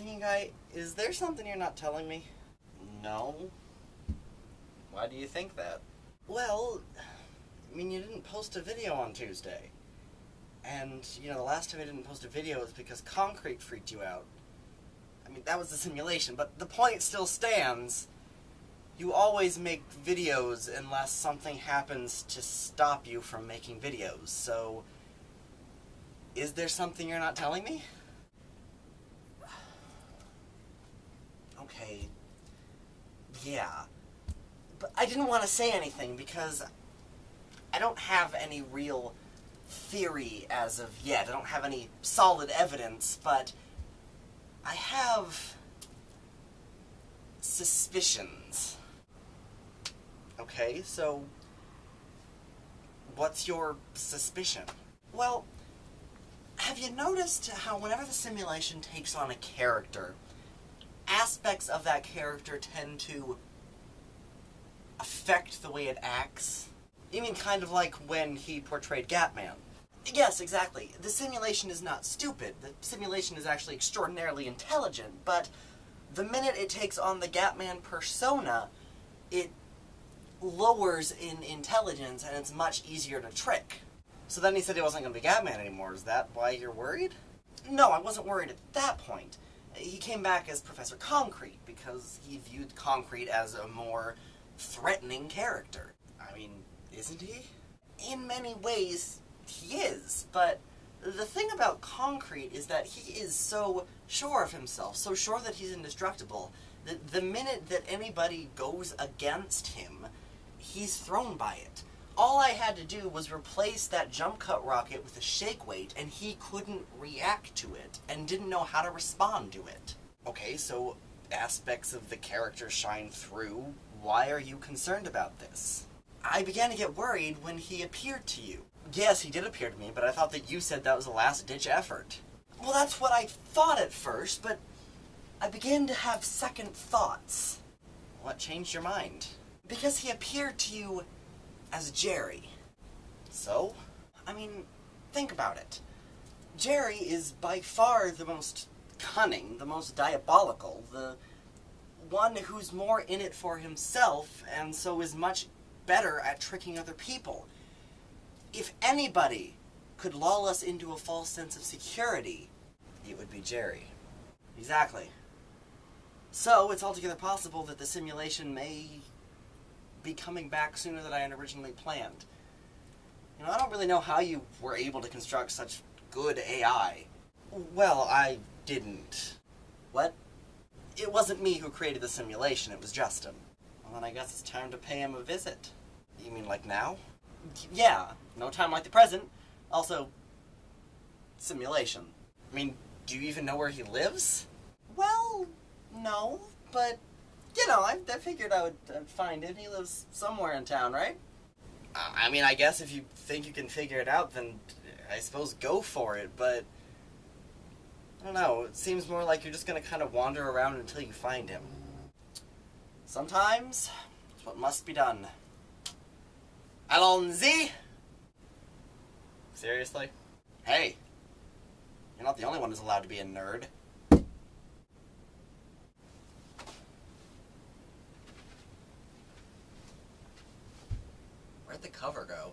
Singing guy, is there something you're not telling me? No. Why do you think that? Well, I mean, you didn't post a video on Tuesday. And, you know, the last time I didn't post a video was because concrete freaked you out. I mean, that was the simulation, but the point still stands. You always make videos unless something happens to stop you from making videos, so. Is there something you're not telling me? Yeah. But I didn't want to say anything because I don't have any real theory as of yet. I don't have any solid evidence, but I have suspicions. Okay, so what's your suspicion? Well, have you noticed how whenever the simulation takes on a character, aspects of that character tend to affect the way it acts? You mean kind of like when he portrayed Gapman? Yes, exactly. The simulation is not stupid. The simulation is actually extraordinarily intelligent, but the minute it takes on the Gapman persona, it lowers in intelligence and it's much easier to trick. So then he said he wasn't going to be Gapman anymore. Is that why you're worried? No, I wasn't worried at that point. He came back as Professor Concrete because he viewed Concrete as a more threatening character. I mean, isn't he? In many ways, he is, but the thing about Concrete is that he is so sure of himself, so sure that he's indestructible, that the minute that anybody goes against him, he's thrown by it. All I had to do was replace that jump cut rocket with a shake weight, and he couldn't react to it, and didn't know how to respond to it. Okay, so aspects of the character shine through. Why are you concerned about this? I began to get worried when he appeared to you. Yes, he did appear to me, but I thought that you said that was a last ditch effort. Well, that's what I thought at first, but I began to have second thoughts. What changed your mind? Because he appeared to you as Jerry. So? I mean, think about it. Jerry is by far the most cunning, the most diabolical, the one who's more in it for himself, and so is much better at tricking other people. If anybody could lull us into a false sense of security, it would be Jerry. Exactly. So, it's altogether possible that the simulation may be coming back sooner than I had originally planned. You know, I don't really know how you were able to construct such good AI. Well, I didn't. What? It wasn't me who created the simulation, it was Justin. Well, then I guess it's time to pay him a visit. You mean like now? Yeah, no time like the present. Also, simulation. I mean, do you even know where he lives? Well, no, but you know, I, I figured I would uh, find him. He lives somewhere in town, right? Uh, I mean, I guess if you think you can figure it out, then I suppose go for it, but I don't know. It seems more like you're just gonna kind of wander around until you find him. Sometimes, it's what must be done. Allons-y? Seriously? Hey, you're not the only one who's allowed to be a nerd. the cover go?